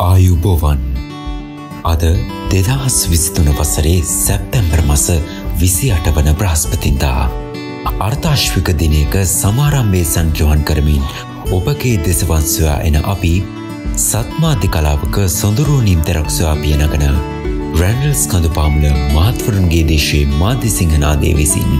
ආයුබෝවන්. අද දෙදහස් විසිතුන වසරේ සැප්තැම්බර් මස විසි අට වන බ්‍රහස්පතින්දා. අර්ථාශ්වික දිනයක සමාරම්භේ සංජෝහන් කරමින් ඔබගේ දෙසවන්සොයා එන අපි සත්මාධ්‍ය කලාවක සොඳුරුවනින් තෙරක්සොයා පියනගන රැන්ඩල්ස් කඳු පාමුල මාත්වරුන්ගේ දේශයේ මාධ්‍ය සිංහනාදේ විසින්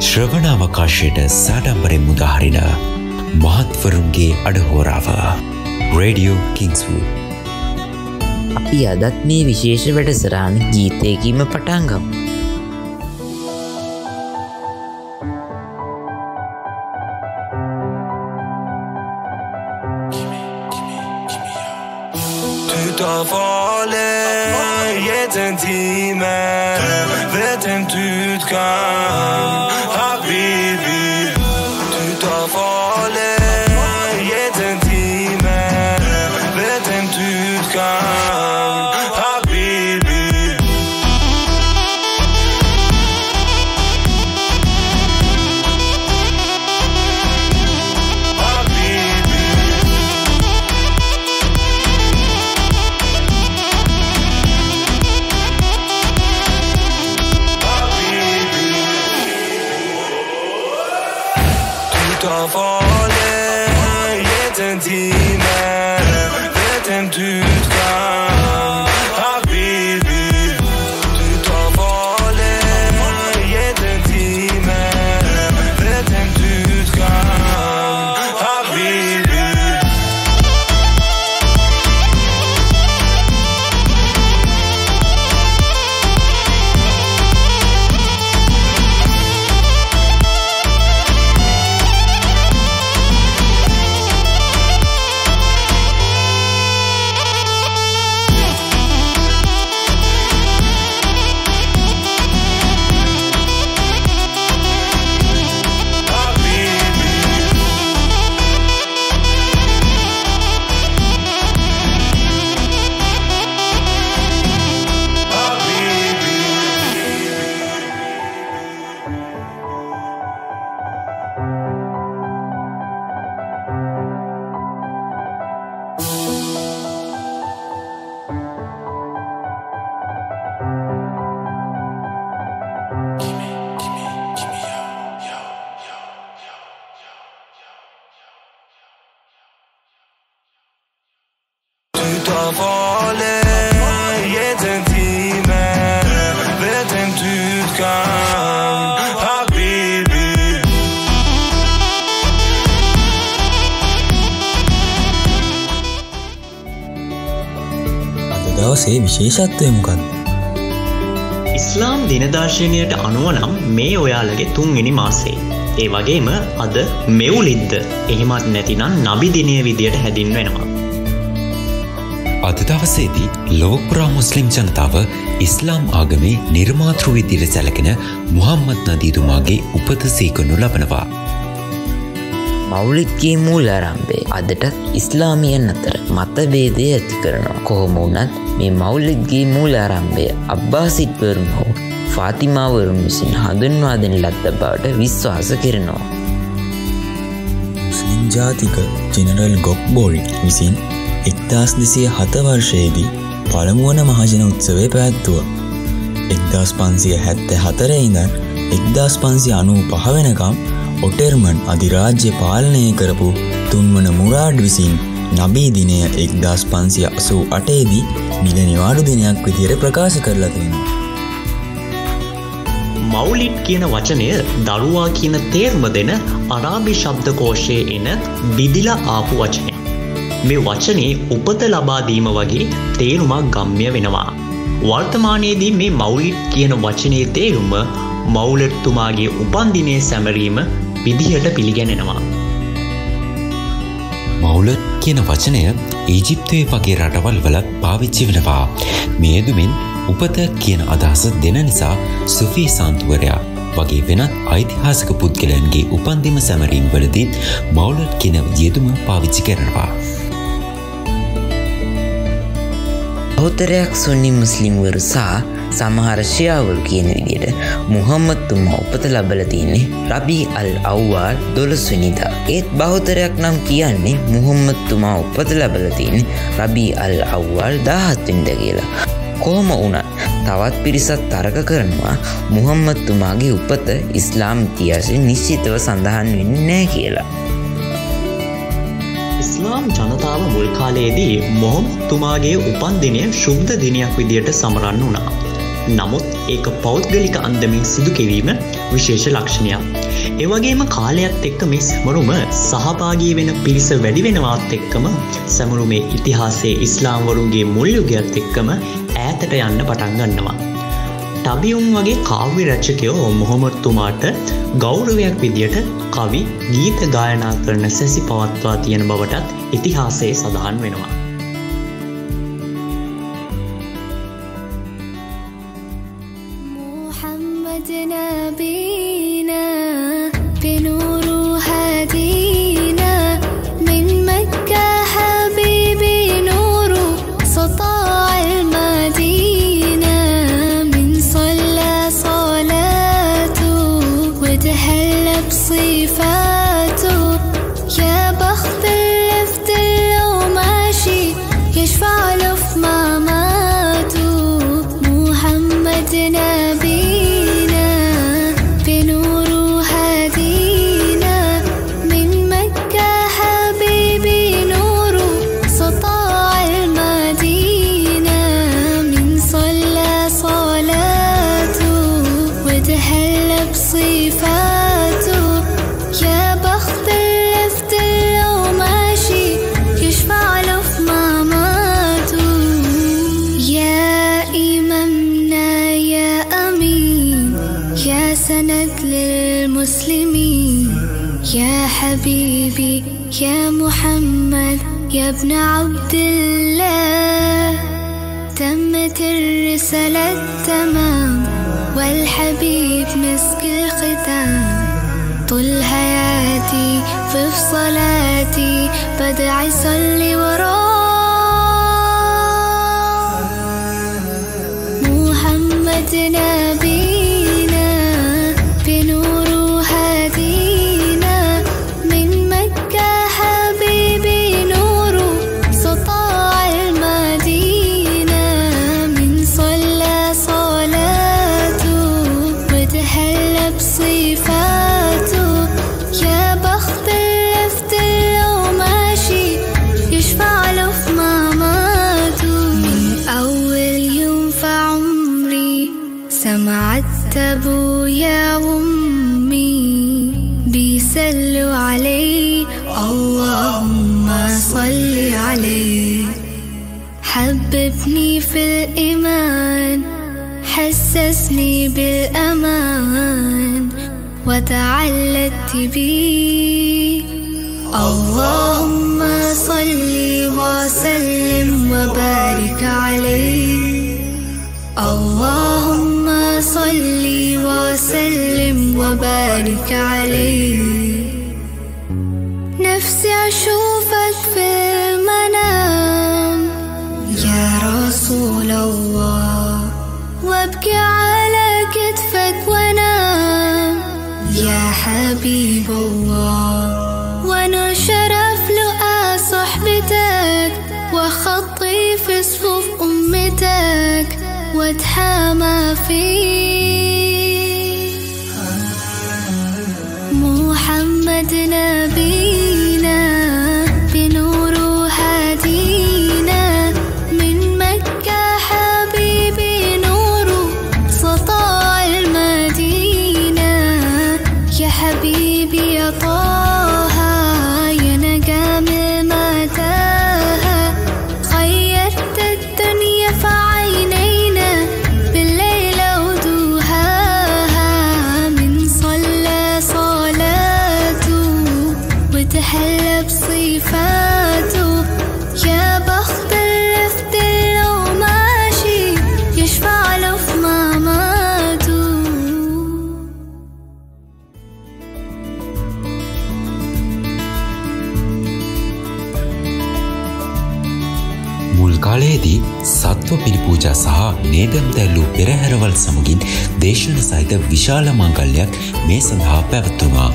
ශ්‍රවණාවකාශයට සාඩම්බරෙන් මුදාහරින මහත්වරුන්ගේ අඩහෝරාව. රඩියෝ කිංස්වූ අපි අදත් මේ විශේෂ වැඩසරාන ගීතයකීම පටන්ගම්. tar farlig gitt en time Vet දවසේ විශේෂත්වය මොකක්ද ඉස්ලාම් දිනදර්ශනයට අනුව නම් මේ ඔයාලගේ තුන්වෙනි මාසේ. ඒ වගේම අද මෙවුලිද්ද එහෙමත් නැතිනම් නබි දිනය විදියට හැදින් වෙනවා. අද දවසේදී ලෝපුරා මුස්ලිම් ජනතාව ඉස්ලාම් ආගමේ නිර්මාතෘ විදිර සැලකෙන මුහම්මත් නදීතුමාගේ උපත සීකනු ලබනවා. මවුලිත්ගේ මූල ආරම්භේ අදටත් ඉස්ලාමියන් අතර මතවේදය ඇති කරනවා කොහොම වුනත් මේ මවුලිත්ගේ මූල ආරම්භය අබ්බාසිට්වරුන් හෝ ෆාතිමාවරුන් විසින් හඳුන්වා දෙන ලද්ද බවට විශ්වාස කරනවා. මුස්ලිම් ජාතික ජෙනරල් ගොක්බෝරි විසින් එක්දස් දෙසිය හතවර්ෂයේදී පළමුුවන මහජන උත්සවය පැත්තුව. එක්දස් පන්සිය හැත්ත හතර ඉඳන් එක්දස් පන්සි අනූ පහවෙනකම් ඔටෙර්මන් අධිරාජ්‍ය පාලනය කරපු තුන්වන මුරාඩ් විසින් නබී දිනය එක්දස් පන්සිය අසූ අටේදී මිල නිවාඩු දිනයක් විදිර ප්‍රකාශ කරලා තියෙනවා. මවුලිට් කියන වචනය දරුවා කියන තේර්ම දෙන අරාබි ශබ්දකෝෂයේ එන බිදිලා ආපු වචනය. මේ වචනේ උපත ලබාදීම වගේ තේරුමක් ගම්ය වෙනවා. වර්තමානයේදී මේ මවුලිට් කියන වචනයේ තේරුම මවුලට්තුමාගේ උපන්දිනය සැමරීම විදිහට පිළිගැනෙනවා. මවුලට් කියන වචනය ඊජිප්තුවේ වගේ රටවල් වලත් පාවිච්චි වෙනවා. මේදුමින් උපත කියන අදහස දෙන නිසා සුෆී සන්තුවරයා වගේ වෙනත් ඓතිහාසික පුද්ගලයන්ගේ උපන්දිම සැමරීම් වලදීත් මවුලට් කියන යෙදුම පාවිච්චි කරනවා. බෞතරයක් සුන්නි මුස්ලිම්වරු සහ සමහර ශයාවල් කියන විදියට මුහම්මත්තුමා උපත ලබල තියන්නේ රබී අල් අව්වාල් දොළස්විනිදා. ඒත් බෞතරයක් නම් කියන්නේ මුහම්මත්තුමා උපත ලබල තියන්නේ රබී අල් අව්වාල් දාහත්වින්ද කියලා. කොහොම වුණත් තවත් පිරිසත් තරක කරනවා මුහම්මත්තුමාගේ උපත ඉස්ලාම් ඉතිහාසය නිශ්චිතව සඳහන් වෙන්න නෑ කියලා. ඉස්ලාම් ජනතාව මුල් කාලයේදී මොහොම්තුමාගේ උපන්දිනය ශුද්ධ දිනයක් විදියට සමරන්න වුණා. නමුත් ඒක පෞද්ගලික අන්දමින් සිදු කිරීම විශේෂ ලක්ෂණයක්. එවගේම කාලයක්ත් එක්ක මේ සැමරුම සහභාගී වෙන පිරිස වැඩි වෙනවාත් එක්කම සැමරුමේ ඉතිහාසේ ඉස්ලාම්වරුන්ගේ මුල්යුගයක්ත් එක්කම ඈතට යන්න පටන්ගන්නවා. ටබියුම් වගේ කාව්‍ය රච්චකයෝ මොහොමත්තුමාට ගෞරවයක් විදියට කවි ගීත ගායනා කරන සැසි පවත්වා තියෙන බවටත් ඉතිහාසයේ සඳහන් වෙනවා. يا ابن عبد الله تمت الرسالة تمام والحبيب مسك الختام طول حياتي في صلاتي بدعي صلي وراه محمد نبينا وتعلقت بيه اللهم صل وسلم وبارك عليه. اللهم صل وسلم وبارك عليه. واتحامى فيك සහ නේගම් දැල්ලූ පෙරහැරවල් සමගින් දේශන සහිත විශාල මංගල්යක් මේ සඳහා පැවත්තුවා.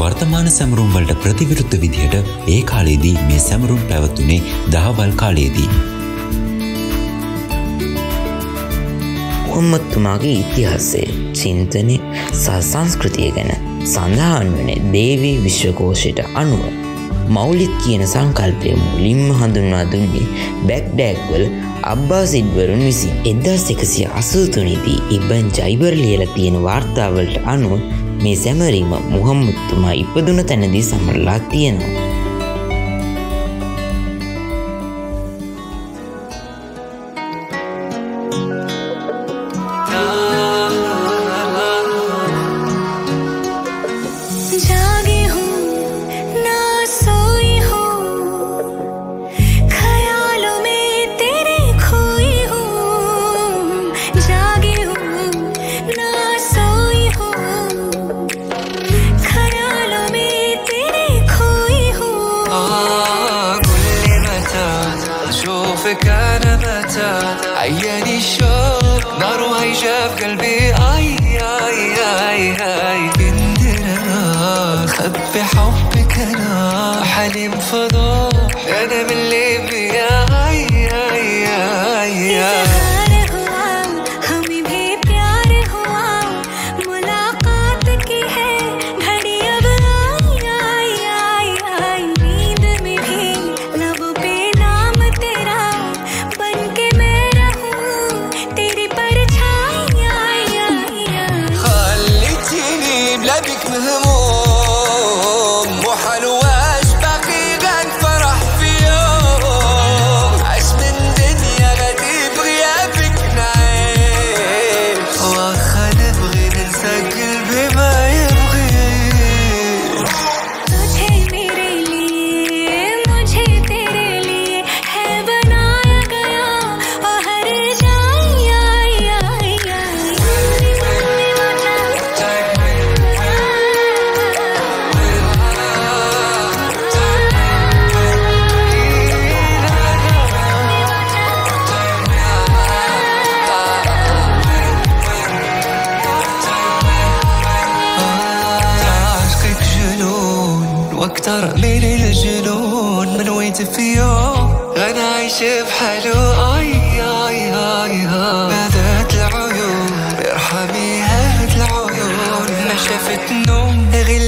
වර්තමාන සැමරුම්වලට ප්‍රතිවිරුද්ධ විදිහට ඒ කාලයේදී මේ සැමරුම් පැවතුනේ දහවල් කාලයේදී. මොහම්මත්තුමාගේ ඉතිහාසය චින්තනය සහ සංස්කෘතිය ගැන සඳහන් වන දේවී විශ්වකෝෂයට අනුව මෞලිත් කියන සංකල්පය මුලින්ම හඳුන්වා දුන්නේ බැක්ඩෑක්වල අබ්බා සිඩ්වරුන් විසි එදස් එකසිය අසූතුනිදී ඉබන් ජයිබර් ලියල තියෙන වාර්තාවලට අනුව මේ සැමරීම මුහම්මුත්තුමා ඉපදුන තැනදී සමරලා තියෙනවා. عياني الشوق نار وهيجة في قلبي. ارحمي هات العيون ما شافت نوم غير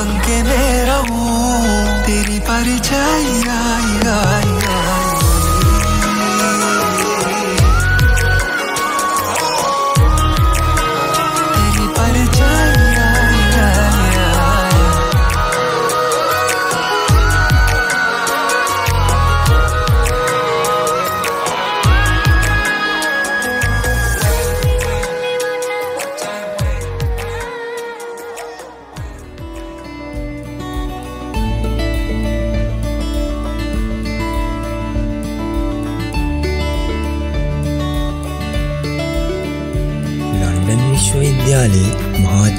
बन के मैं रहूँ तेरी परछाई आई।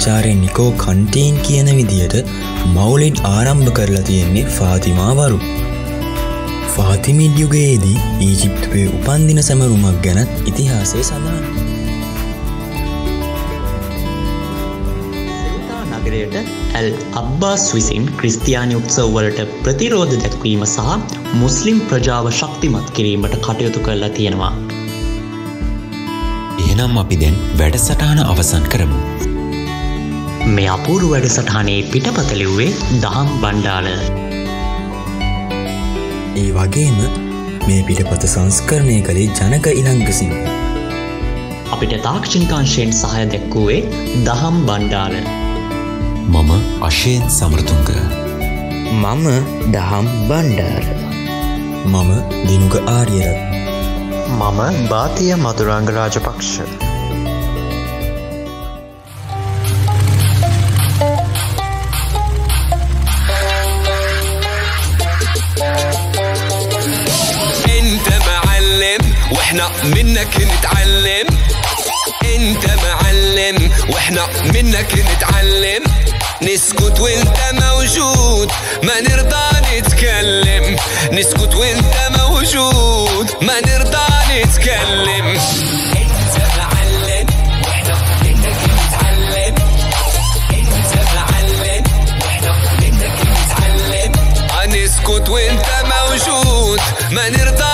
මහාචාරය නිකෝ කන්ටේන් කියන විදියට මවුලින් ආරම්භ කරලා තියෙන්නේ ෆාතිමාවරු. ෆාතිමිඩ් යුගයේදී ඊජිප්තුවේ උපන්දින සැමරුමක් ගැනත් ඉතිහාසය සඳහන්. නගරයට ඇල් අබ්බාස් විසින් ක්‍රිස්තියානි උත්සවවලට ප්‍රතිරෝධ දැක්වීම සහ මුස්ලිම් ප්‍රජාව ශක්තිමත් කිරීමට කටයුතු කරලා තියෙනවා. එහෙනම් අපි දැන් වැඩසටහන අවසන් කරමු. මේ අපූරු වැඩසටහනේ පිටපතලිව්වේ දහම් බණ්ඩාල ඒ වගේම මේ පිටපත සංස්කරණය කළේ ජනක ඉලංගසිංහ අපිට තාක්ෂණිකාංශයෙන් සහය දැක්වුවේ දහම් බණ්ඩාල මම අශයෙන් සමෘතුන්ග. මම දහම් බණ්ඩාර මම දිනුක ආරියරත් මම භාතිය Maduranga Rajapaksa وإحنا منك نتعلم. انت معلم وإحنا منك نتعلم. نسكت وانت موجود ما نرضى نتكلم. نسكت وانت موجود ما نرضى نتكلم. وانت موجود ما نرضى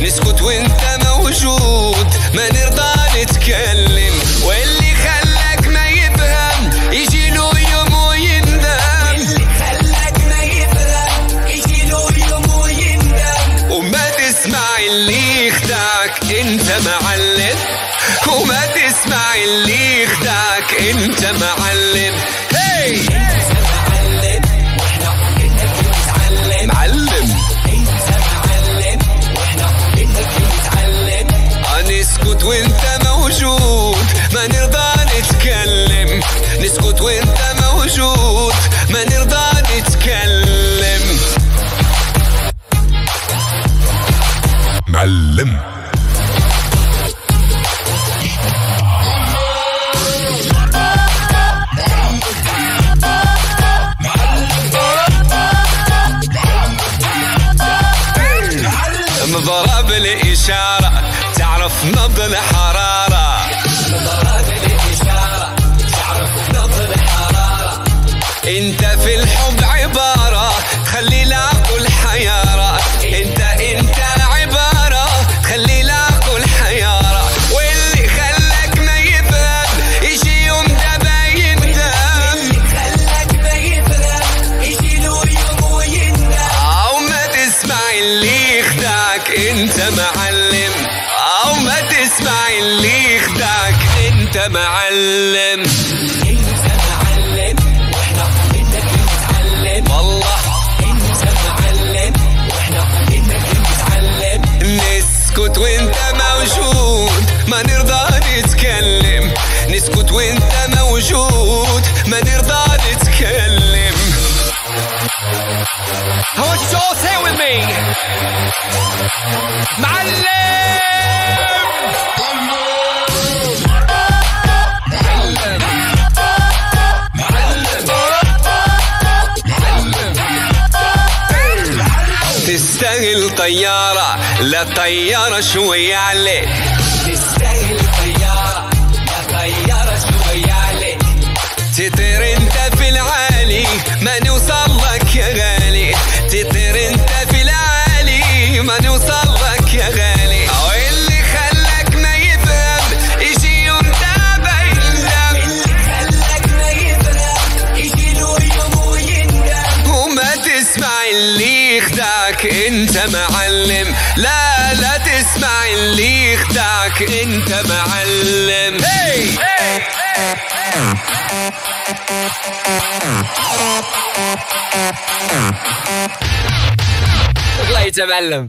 نسكت وانت موجود. ما نرضى نتكلم. واللي خلاك ما يفهم يجي له يوم ويندم. واللي خلاك ما يفهم يجي له يوم ويندم وما تسمع اللي يخدعك انت معلم. وما تسمع اللي يخدعك انت معلم. هي انت نسكت وانت موجود. ما نرضى نتكلم. نسكت وانت موجود. ما نرضى نتكلم. معلم. معلم. معلم وإحنا نتعلم والله. معلم وإحنا نتعلم نسكت وانت موجود ما نرضى نتكلم. نسكت وانت موجود ما نرضى نتكلم. I want you to all say it with me. تستاهل طيارة شوية عليك انت معلم. لا لا تسمع اللي يخدعك. انت معلم. Hey! طلعت معلم